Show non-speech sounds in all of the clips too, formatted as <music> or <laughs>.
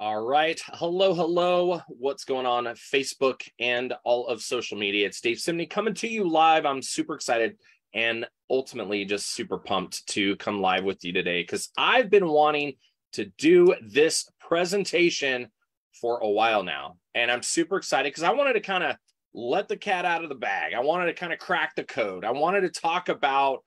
All right. Hello, hello. What's going on Facebook and all of social media? It's Dave Ciemny coming to you live. I'm super excited and ultimately just super pumped to come live with you today because I've been wanting to do this presentation for a while now. And I'm super excited because I wanted to kind of let the cat out of the bag. I wanted to kind of crack the code. I wanted to talk about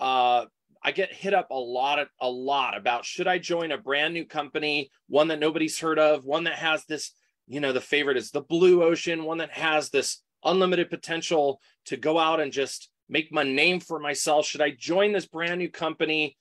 uh, I get hit up a lot of, a lot about should I join a brand new company, one that nobody's heard of, one that has this, you know, the favorite is the blue ocean, one that has this unlimited potential to go out and just make my name for myself. Should I join this brand new company?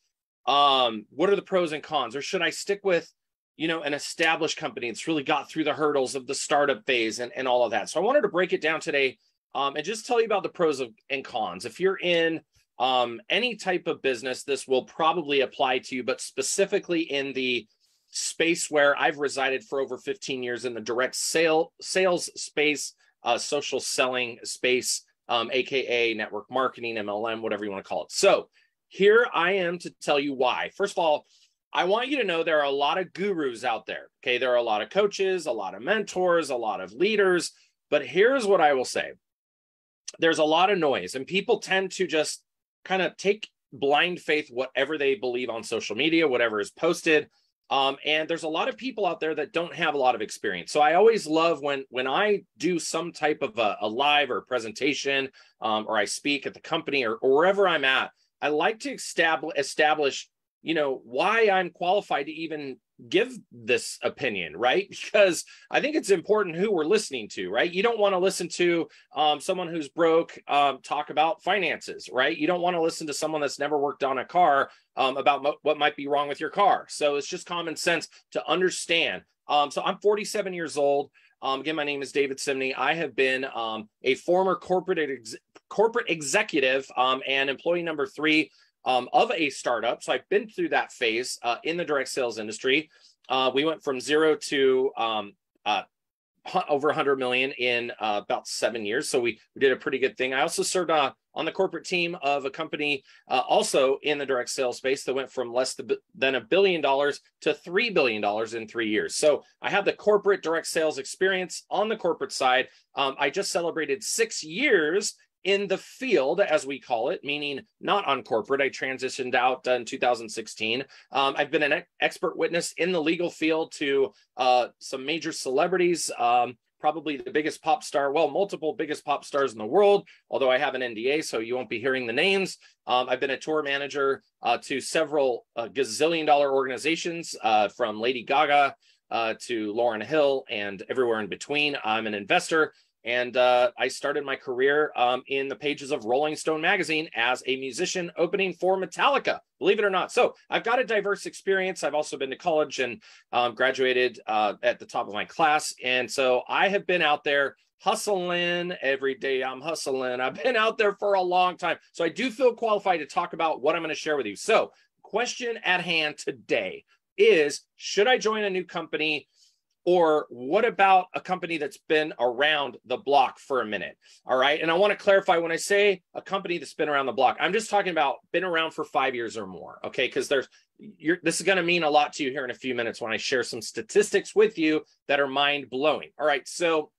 Um, what are the pros and cons? Or should I stick with, you know, an established company that's really got through the hurdles of the startup phase and, and all of that? So I wanted to break it down today um, and just tell you about the pros of, and cons. If you're in um, any type of business, this will probably apply to you, but specifically in the space where I've resided for over 15 years in the direct sale sales space, uh, social selling space, um, aka network marketing, MLM, whatever you want to call it. So here I am to tell you why. First of all, I want you to know there are a lot of gurus out there. Okay, there are a lot of coaches, a lot of mentors, a lot of leaders. But here's what I will say there's a lot of noise, and people tend to just kind of take blind faith whatever they believe on social media, whatever is posted. Um, and there's a lot of people out there that don't have a lot of experience. So I always love when when I do some type of a, a live or a presentation, um, or I speak at the company or, or wherever I'm at. I like to establish establish, you know, why I'm qualified to even give this opinion, right? <laughs> Because I think it's important who we're listening to, right? You don't want to listen to um, someone who's broke um, talk about finances, right? You don't want to listen to someone that's never worked on a car um, about mo- what might be wrong with your car. So it's just common sense to understand. Um, so I'm 47 years old. Um, again, my name is David Ciemny. I have been um, a former corporate ex- corporate executive and employee number three um, of a startup. So I've been through that phase uh, in the direct sales industry. Uh, we went from zero to um, uh, over 100 million in uh, about seven years. So we, we did a pretty good thing. I also served uh, on the corporate team of a company uh, also in the direct sales space that went from less than a billion dollars to $3 billion in three years. So I have the corporate direct sales experience on the corporate side. Um, I just celebrated six years in the field, as we call it, meaning not on corporate. I transitioned out in 2016. Um, I've been an expert witness in the legal field to uh, some major celebrities. Um, probably the biggest pop star, well, multiple biggest pop stars in the world, although I have an NDA, so you won't be hearing the names. Um, I've been a tour manager uh, to several uh, gazillion dollar organizations uh, from Lady Gaga uh, to Lauryn Hill and everywhere in between. I'm an investor and uh, I started my career um, in the pages of Rolling Stone magazine as a musician opening for Metallica, believe it or not. So I've got a diverse experience. I've also been to college and um, graduated uh, at the top of my class. And so I have been out there hustling every day. I'm hustling. I've been out there for a long time. So I do feel qualified to talk about what I'm going to share with you. So, question at hand today is Should I join a new company? Or what about a company that's been around the block for a minute? All right. And I want to clarify when I say a company that's been around the block, I'm just talking about been around for five years or more. Okay. Because there's, you're, this is going to mean a lot to you here in a few minutes when I share some statistics with you that are mind blowing. All right. So,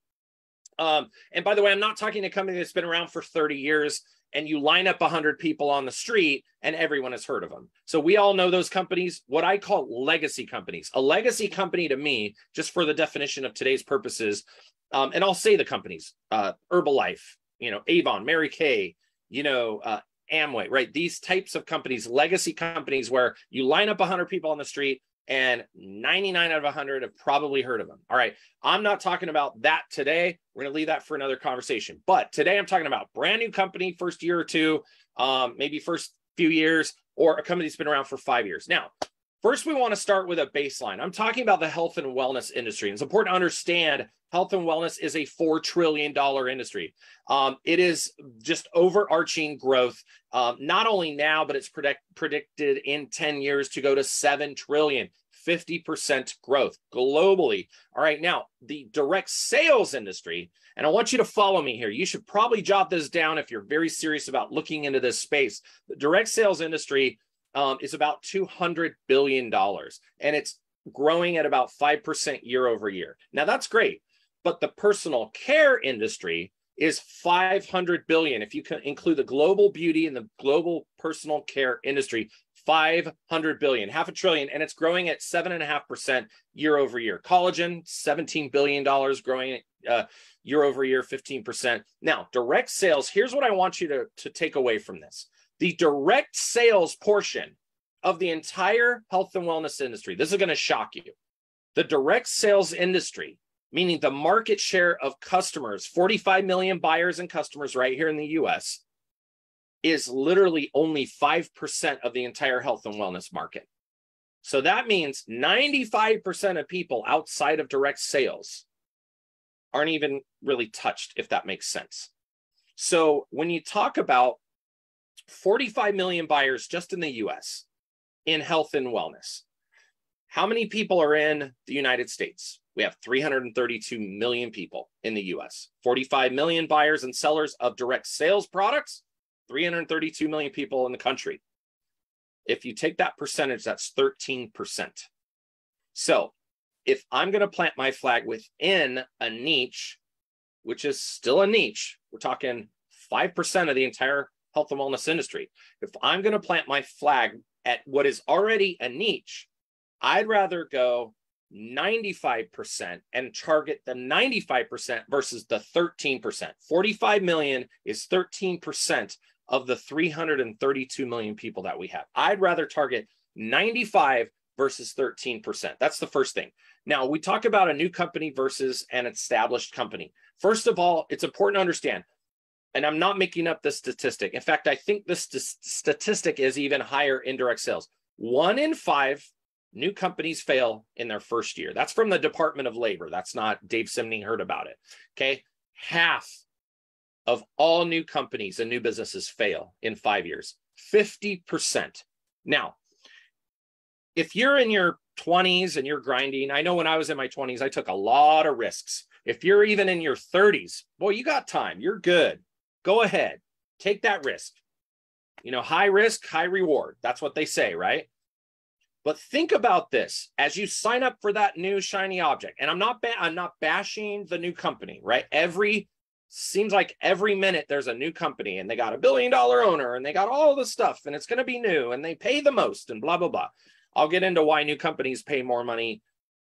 um, and by the way, I'm not talking to a company that's been around for 30 years and you line up 100 people on the street and everyone has heard of them. So we all know those companies, what I call legacy companies. A legacy company to me, just for the definition of today's purposes, um, and I'll say the companies, uh, Herbalife, you know, Avon, Mary Kay, you know, uh, Amway, right? These types of companies, legacy companies where you line up 100 people on the street and 99 out of 100 have probably heard of them. All right. I'm not talking about that today. We're going to leave that for another conversation. But today I'm talking about brand new company, first year or two, um, maybe first few years, or a company that's been around for five years. Now, first, we want to start with a baseline. I'm talking about the health and wellness industry. It's important to understand health and wellness is a $4 trillion industry. Um, it is just overarching growth, um, not only now, but it's predict- predicted in 10 years to go to $7 trillion. 50% growth globally. All right, now the direct sales industry, and I want you to follow me here. You should probably jot this down if you're very serious about looking into this space. The direct sales industry um, is about $200 billion, and it's growing at about 5% year over year. Now that's great, but the personal care industry is 500 billion. If you can include the global beauty and the global personal care industry 500 billion half a trillion and it's growing at 7.5% year over year. Collagen 17 billion dollars growing uh, year over year 15% now direct sales here's what i want you to, to take away from this the direct sales portion of the entire health and wellness industry this is going to shock you the direct sales industry meaning the market share of customers, 45 million buyers and customers right here in the US, is literally only 5% of the entire health and wellness market. So that means 95% of people outside of direct sales aren't even really touched, if that makes sense. So when you talk about 45 million buyers just in the US in health and wellness, how many people are in the United States? We have 332 million people in the US, 45 million buyers and sellers of direct sales products, 332 million people in the country. If you take that percentage, that's 13%. So if I'm going to plant my flag within a niche, which is still a niche, we're talking 5% of the entire health and wellness industry. If I'm going to plant my flag at what is already a niche, I'd rather go 95% and target the 95% versus the 13%. 45 million is 13% of the 332 million people that we have. I'd rather target 95 versus 13%. That's the first thing. Now, we talk about a new company versus an established company. First of all, it's important to understand, and I'm not making up this statistic. In fact, I think this st- statistic is even higher indirect sales. One in five new companies fail in their first year. That's from the Department of Labor. That's not Dave Ciemny heard about it. Okay. Half of all new companies and new businesses fail in five years, 50%. Now, if you're in your 20s and you're grinding, I know when I was in my 20s, I took a lot of risks. If you're even in your 30s, boy, you got time. You're good. Go ahead, take that risk. You know, high risk, high reward. That's what they say, right? But think about this as you sign up for that new shiny object. And I'm not ba- I'm not bashing the new company, right? Every seems like every minute there's a new company and they got a billion dollar owner and they got all the stuff and it's going to be new and they pay the most and blah blah blah. I'll get into why new companies pay more money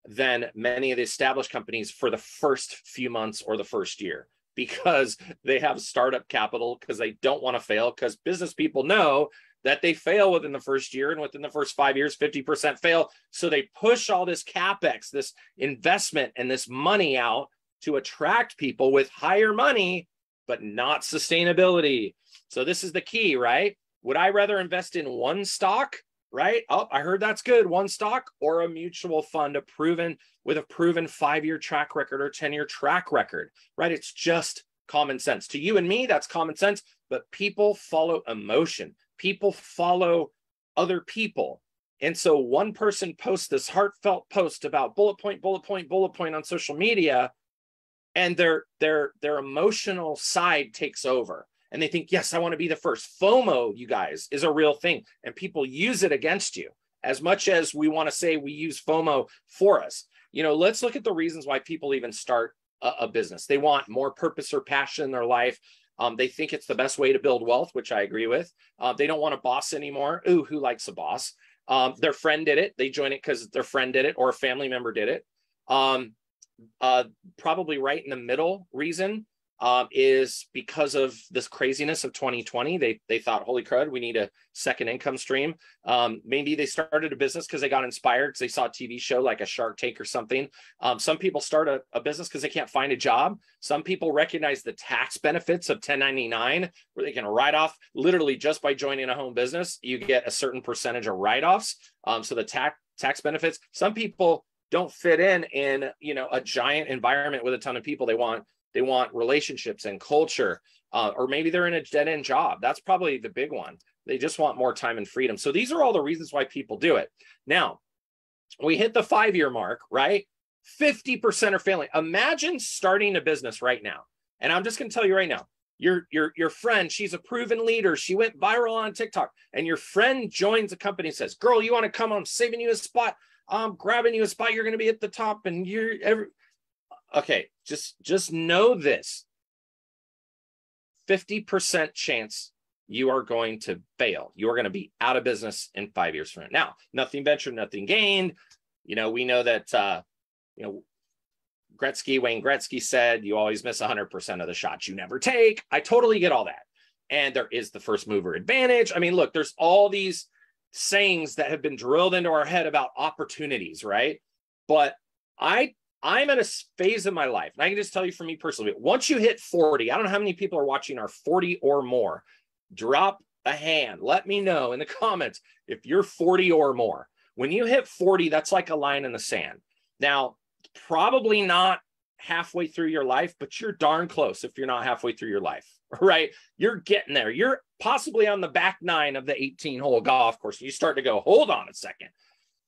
than many of the established companies for the first few months or the first year because they have startup capital because they don't want to fail because business people know that they fail within the first year and within the first five years 50% fail. So they push all this capex this investment and this money out to attract people with higher money but not sustainability. So this is the key right? Would i rather invest in one stock right? Oh i heard that's good. One stock or a mutual fund a proven with a proven five year track record or 10 year track record right? It's just common sense. To you and me that's common sense but people follow emotion. People follow other people. And so one person posts this heartfelt post about bullet point, bullet point, bullet point on social media, and their their their emotional side takes over. And they think, yes, I want to be the first. FOMO, you guys, is a real thing. And people use it against you as much as we want to say we use FOMO for us. You know, let's look at the reasons why people even start a, a business. They want more purpose or passion in their life. Um, they think it's the best way to build wealth, which I agree with. Uh, they don't want a boss anymore. Ooh, who likes a boss? Um, their friend did it. They join it because their friend did it or a family member did it. Um, uh, probably right in the middle reason um, is because of this craziness of 2020. They they thought, holy crud, we need a second income stream. Um, maybe they started a business because they got inspired because they saw a TV show like a Shark Tank or something. Um, some people start a, a business because they can't find a job. Some people recognize the tax benefits of 1099, where they can write off literally just by joining a home business. You get a certain percentage of write offs. Um, so the tax tax benefits. Some people don't fit in in you know a giant environment with a ton of people. They want they want relationships and culture, uh, or maybe they're in a dead end job. That's probably the big one. They just want more time and freedom. So these are all the reasons why people do it. Now, we hit the five year mark, right? 50% are failing. Imagine starting a business right now. And I'm just going to tell you right now, your your your friend, she's a proven leader. She went viral on TikTok, and your friend joins a company and says, "Girl, you want to come? I'm saving you a spot. I'm grabbing you a spot. You're going to be at the top, and you're every. Okay, just just know this. 50% chance you are going to fail. You are going to be out of business in five years from now. Nothing ventured, nothing gained. You know, we know that, uh, you know, Gretzky, Wayne Gretzky said, you always miss 100% of the shots you never take. I totally get all that. And there is the first mover advantage. I mean, look, there's all these sayings that have been drilled into our head about opportunities, right? But I I'm at a phase of my life, and I can just tell you from me personally, once you hit 40, I don't know how many people are watching are 40 or more. Drop a hand. Let me know in the <laughs> comments if you're 40 or more. When you hit 40, that's like a line in the sand. Now, probably not halfway through your life, but you're darn close if you're not halfway through your life, <laughs> right? You're getting there. You're possibly on the back nine of the 18 hole golf course. You start to go, hold on a second.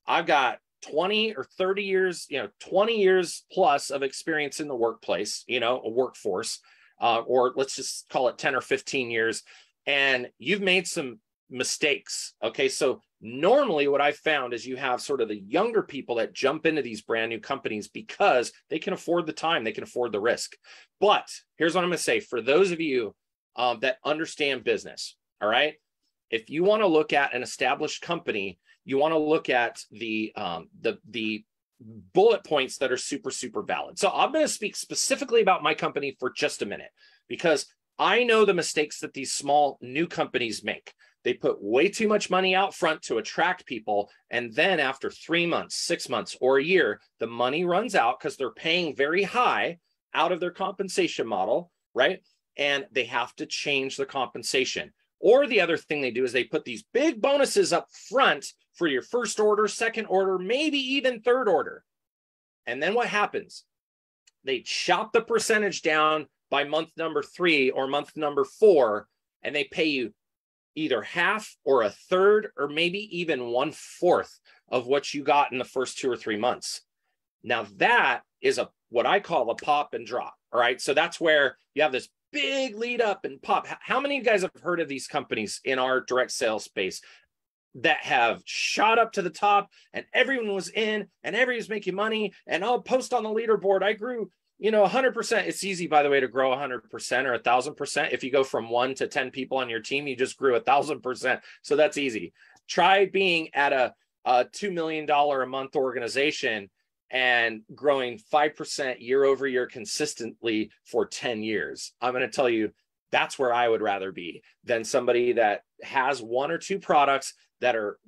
I've got 20 or 30 years, you know, 20 years plus of experience in the workplace, you know, a workforce, uh, or let's just call it 10 or 15 years, and you've made some mistakes. Okay. So normally what I've found is you have sort of the younger people that jump into these brand new companies because they can afford the time, they can afford the risk. But here's what I'm going to say for those of you um, that understand business, all right, if you want to look at an established company, you want to look at the um, the the bullet points that are super super valid. So I'm going to speak specifically about my company for just a minute because I know the mistakes that these small new companies make. They put way too much money out front to attract people. And then after three months, six months, or a year, the money runs out because they're paying very high out of their compensation model, right? And they have to change the compensation. Or the other thing they do is they put these big bonuses up front for your first order, second order, maybe even third order. And then what happens? They chop the percentage down by month number three or month number four, and they pay you either half or a third or maybe even one fourth of what you got in the first two or three months. Now that is a what I call a pop and drop. All right. So that's where you have this big lead up and pop. How many of you guys have heard of these companies in our direct sales space that have shot up to the top and everyone was in and everyone's making money and I'll post on the leaderboard. I grew, you know, 100%. It's easy, by the way, to grow 100% or 1000%. If you go from one to 10 people on your team, you just grew a thousand percent. So that's easy. Try being at a, a $2 million a month organization and growing 5% year over year consistently for 10 years. I'm going to tell you that's where I would rather be than somebody that has one or two products that are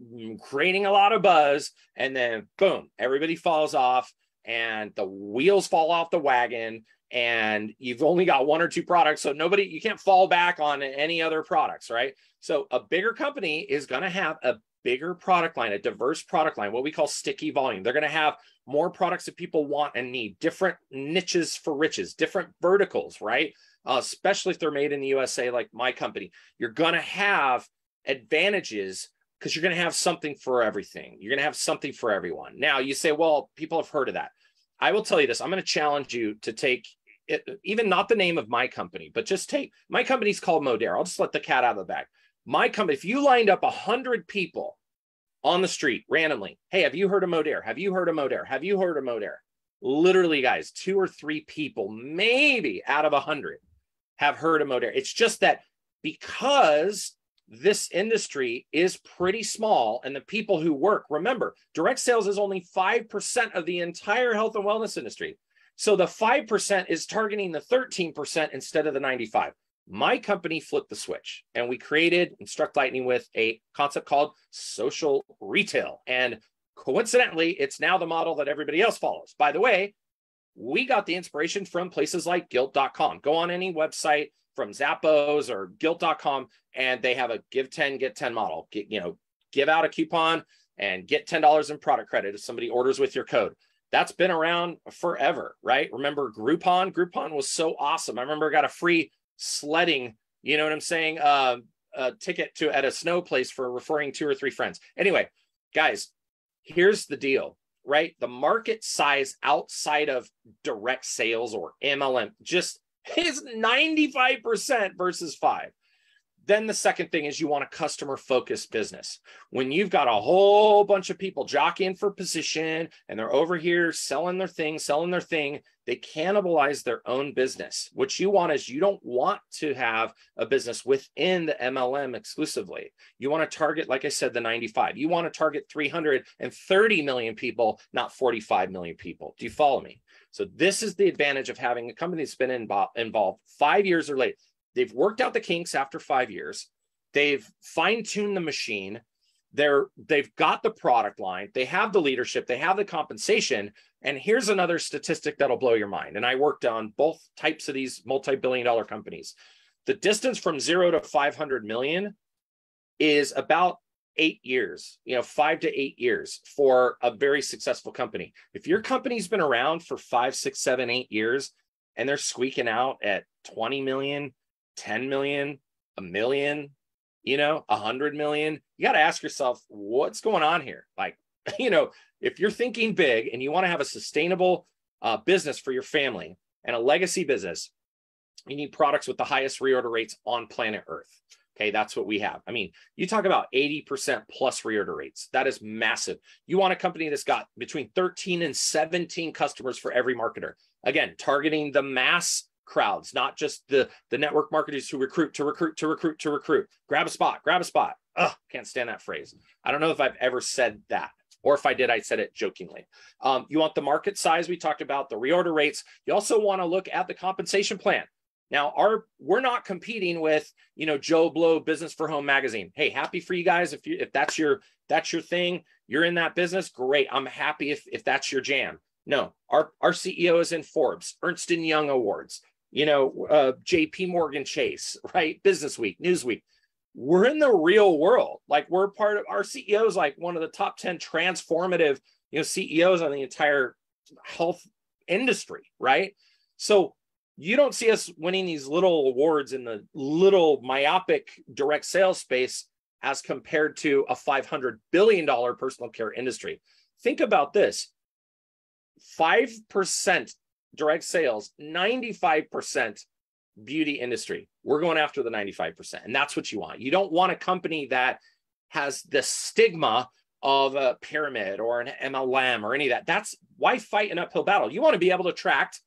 creating a lot of buzz and then boom, everybody falls off and the wheels fall off the wagon and you've only got one or two products so nobody you can't fall back on any other products right so a bigger company is going to have a bigger product line a diverse product line what we call sticky volume they're going to have more products that people want and need, different niches for riches, different verticals, right? Uh, especially if they're made in the USA, like my company, you're going to have advantages because you're going to have something for everything. You're going to have something for everyone. Now, you say, well, people have heard of that. I will tell you this I'm going to challenge you to take it, even not the name of my company, but just take my company's called Modere. I'll just let the cat out of the bag. My company, if you lined up a hundred people on the street randomly. Hey, have you heard of Modere? Have you heard of Modere? Have you heard of Modere? Literally, guys, two or three people, maybe out of a hundred, have heard of Modere. It's just that because this industry is pretty small and the people who work, remember, direct sales is only 5% of the entire health and wellness industry. So the 5% is targeting the 13% instead of the 95 my company flipped the switch and we created and struck lightning with a concept called social retail. And coincidentally, it's now the model that everybody else follows. By the way, we got the inspiration from places like gilt.com. Go on any website from Zappos or gilt.com and they have a give 10, get 10 model. Get, you know, give out a coupon and get $10 in product credit if somebody orders with your code. That's been around forever, right? Remember Groupon? Groupon was so awesome. I remember I got a free sledding, you know what I'm saying? Uh, a ticket to at a snow place for referring two or three friends. Anyway, guys, here's the deal, right? The market size outside of direct sales or MLM just is 95% versus five. Then the second thing is you want a customer focused business. When you've got a whole bunch of people jockeying for position and they're over here selling their thing, selling their thing, they cannibalize their own business. What you want is you don't want to have a business within the MLM exclusively. You want to target, like I said, the 95. You want to target 330 million people, not 45 million people. Do you follow me? So, this is the advantage of having a company that's been involved five years or late. They've worked out the kinks after five years. They've fine tuned the machine. They're they've got the product line. They have the leadership. They have the compensation. And here's another statistic that'll blow your mind. And I worked on both types of these multi-billion dollar companies. The distance from zero to 500 million is about eight years, you know, five to eight years for a very successful company. If your company's been around for five, six, seven, eight years, and they're squeaking out at 20 million, 10 million, a million, you know, a hundred million, you got to ask yourself, what's going on here? Like, <laughs> you know, if you're thinking big and you want to have a sustainable uh, business for your family and a legacy business, you need products with the highest reorder rates on planet Earth. Okay, that's what we have. I mean, you talk about 80% plus reorder rates. That is massive. You want a company that's got between 13 and 17 customers for every marketer. Again, targeting the mass crowds, not just the the network marketers who recruit to recruit to recruit to recruit. Grab a spot, grab a spot. Ugh, can't stand that phrase. I don't know if I've ever said that, or if I did, I said it jokingly. Um, you want the market size we talked about, the reorder rates. You also want to look at the compensation plan. Now, our we're not competing with you know Joe Blow Business for Home magazine. Hey, happy for you guys if you if that's your that's your thing, you're in that business. Great, I'm happy if if that's your jam. No, our our CEO is in Forbes, Ernst and Young awards you know, uh, JP Morgan Chase, <laughs> right? Business Week, Newsweek. We're in the real world. Like we're part of our CEO is like one of the top 10 transformative, you know, CEOs on the entire health industry, right? So you don't see us winning these little awards in the little myopic direct sales space as compared to a $500 billion personal care industry. Think about this 5% direct sales, 95% beauty industry. We're going after the 95%. And that's what you want. You don't want a company that has the stigma of a pyramid or an MLM or any of that. That's why fight an uphill battle. You want to be able to attract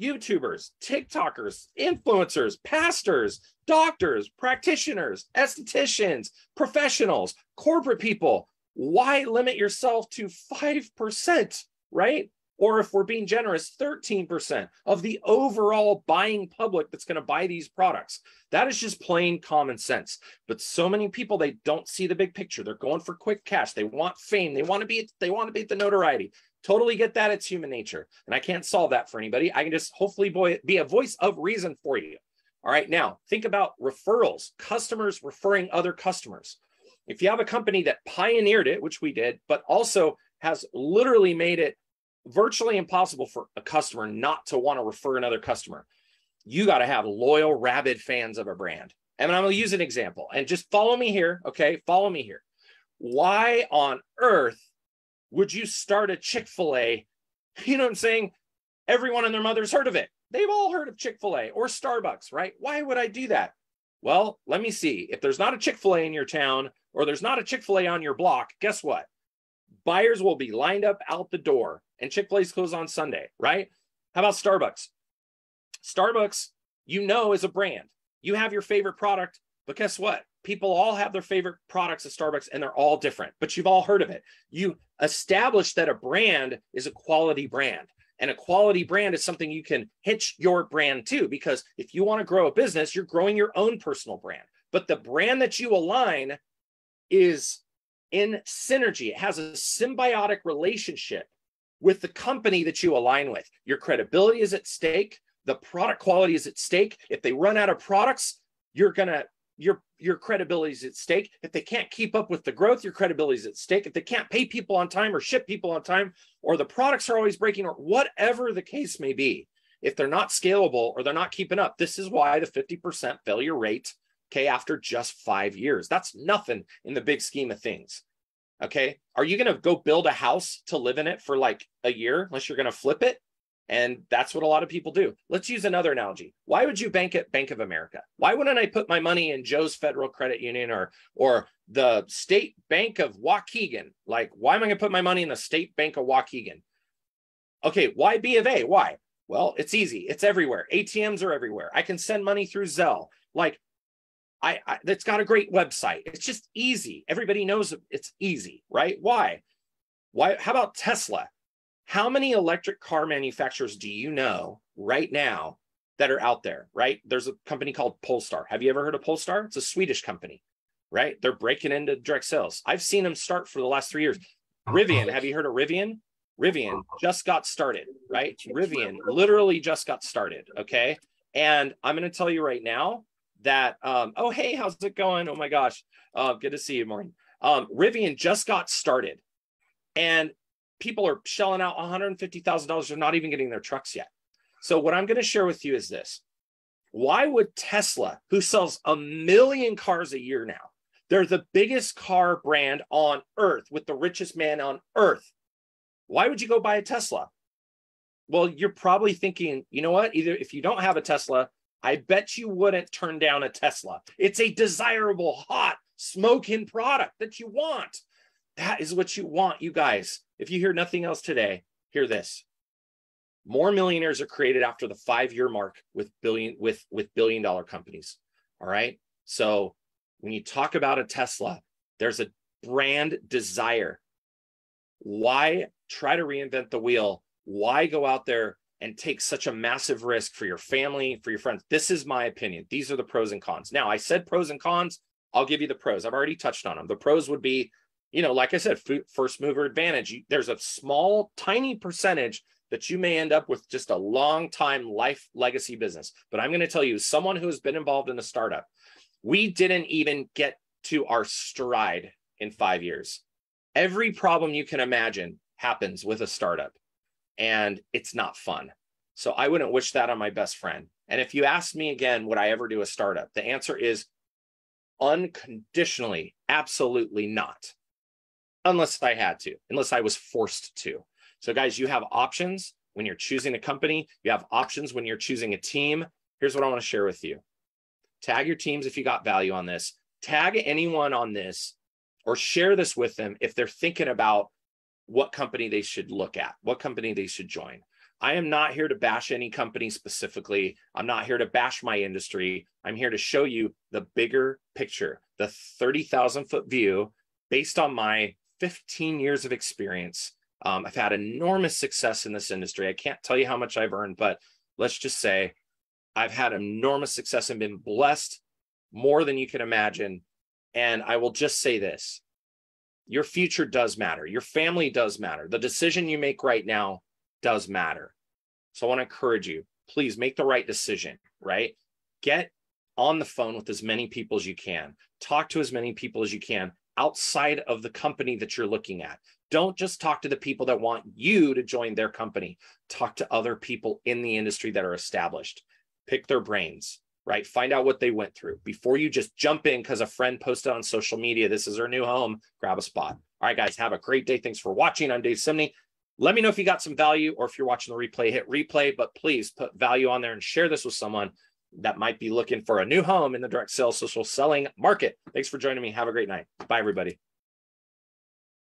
YouTubers, TikTokers, influencers, pastors, doctors, practitioners, estheticians, professionals, corporate people. Why limit yourself to 5%, right? Or if we're being generous, 13% of the overall buying public that's going to buy these products. That is just plain common sense. But so many people they don't see the big picture. They're going for quick cash. They want fame. They want to be they want to be the notoriety. Totally get that. It's human nature. And I can't solve that for anybody. I can just hopefully boy, be a voice of reason for you. All right. Now, think about referrals, customers referring other customers. If you have a company that pioneered it, which we did, but also has literally made it virtually impossible for a customer not to want to refer another customer. You got to have loyal, rabid fans of a brand. And I'm going to use an example and just follow me here. Okay. Follow me here. Why on earth would you start a Chick fil A? You know what I'm saying? Everyone and their mother's heard of it. They've all heard of Chick fil A or Starbucks, right? Why would I do that? Well, let me see. If there's not a Chick fil A in your town or there's not a Chick fil A on your block, guess what? Buyers will be lined up out the door and Chick fil A's closed on Sunday, right? How about Starbucks? Starbucks, you know, is a brand. You have your favorite product, but guess what? People all have their favorite products at Starbucks and they're all different, but you've all heard of it. You establish that a brand is a quality brand. And a quality brand is something you can hitch your brand to because if you want to grow a business, you're growing your own personal brand. But the brand that you align is in synergy, it has a symbiotic relationship with the company that you align with. Your credibility is at stake. The product quality is at stake. If they run out of products, you're gonna your your credibility is at stake. If they can't keep up with the growth, your credibility is at stake. If they can't pay people on time or ship people on time, or the products are always breaking, or whatever the case may be, if they're not scalable or they're not keeping up, this is why the 50% failure rate, okay, after just five years. That's nothing in the big scheme of things. Okay. Are you going to go build a house to live in it for like a year unless you're going to flip it? And that's what a lot of people do. Let's use another analogy. Why would you bank at Bank of America? Why wouldn't I put my money in Joe's Federal Credit Union or or the State Bank of Waukegan? Like, why am I going to put my money in the State Bank of Waukegan? Okay, why B of A? Why? Well, it's easy. It's everywhere. ATMs are everywhere. I can send money through Zelle. Like, I, I that's got a great website. It's just easy. Everybody knows it's easy, right? Why? Why? How about Tesla? How many electric car manufacturers do you know right now that are out there, right? There's a company called Polestar. Have you ever heard of Polestar? It's a Swedish company, right? They're breaking into direct sales. I've seen them start for the last three years. Rivian, have you heard of Rivian? Rivian just got started, right? Rivian literally just got started. Okay. And I'm going to tell you right now that, um, oh, hey, how's it going? Oh my gosh. Uh, good to see you, Maureen. Um, Rivian just got started and people are shelling out $150,000. They're not even getting their trucks yet. So, what I'm going to share with you is this why would Tesla, who sells a million cars a year now, they're the biggest car brand on earth with the richest man on earth. Why would you go buy a Tesla? Well, you're probably thinking, you know what? Either if you don't have a Tesla, I bet you wouldn't turn down a Tesla. It's a desirable, hot, smoking product that you want. That is what you want, you guys. If you hear nothing else today, hear this. More millionaires are created after the five-year mark with billion with with billion dollar companies. All right. So when you talk about a Tesla, there's a brand desire. Why try to reinvent the wheel? Why go out there and take such a massive risk for your family, for your friends? This is my opinion. These are the pros and cons. Now, I said pros and cons. I'll give you the pros. I've already touched on them. The pros would be you know, like I said, first mover advantage. There's a small, tiny percentage that you may end up with just a long time life legacy business. But I'm going to tell you, someone who has been involved in a startup, we didn't even get to our stride in five years. Every problem you can imagine happens with a startup, and it's not fun. So I wouldn't wish that on my best friend. And if you ask me again, would I ever do a startup? The answer is unconditionally, absolutely not unless I had to, unless I was forced to. So, guys, you have options when you're choosing a company, you have options when you're choosing a team. Here's what I want to share with you tag your teams if you got value on this, tag anyone on this, or share this with them if they're thinking about what company they should look at, what company they should join. I am not here to bash any company specifically. I'm not here to bash my industry. I'm here to show you the bigger picture, the 30,000 foot view based on my 15 years of experience. Um, I've had enormous success in this industry. I can't tell you how much I've earned, but let's just say I've had enormous success and been blessed more than you can imagine. And I will just say this your future does matter, your family does matter. The decision you make right now does matter. So I want to encourage you please make the right decision, right? Get on the phone with as many people as you can, talk to as many people as you can outside of the company that you're looking at. Don't just talk to the people that want you to join their company. Talk to other people in the industry that are established. Pick their brains, right? Find out what they went through before you just jump in because a friend posted on social media, this is our new home, grab a spot. All right, guys, have a great day. Thanks for watching. I'm Dave Ciemny. Let me know if you got some value or if you're watching the replay, hit replay, but please put value on there and share this with someone that might be looking for a new home in the direct sales social selling market. Thanks for joining me. Have a great night. Bye, everybody.